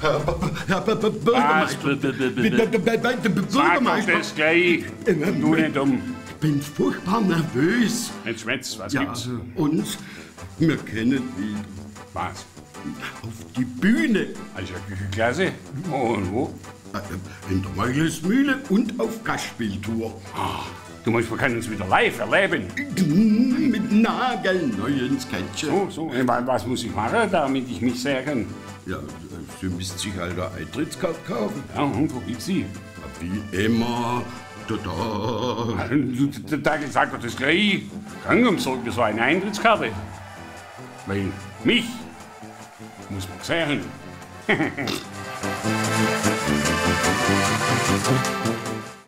Herr? Bürgermeister. Sag das gleich. Ähm, Du nicht um. Ich bin furchtbar nervös. Jetzt schwätz, was Ja, gibt's? uns, wir kennen wieder Was? auf die Bühne. Also, klasse. Oh, und wo? Äh, In der Meulesmühle und auf Gastspieltour. Du musst, wir können uns wieder live erleben. Nagelneuen Sketchen. So, so. Äh, wa- Was muss ich machen, damit ich mich sehen? Ja, Sie müssen sich halt eine Eintrittskarte kaufen. Ja, und wo gibt's sie? Wie immer. Da, da. Du, da, sag doch das gleich. Gang sorgt mir so eine Eintrittskarte. Weil mich muss man sehen.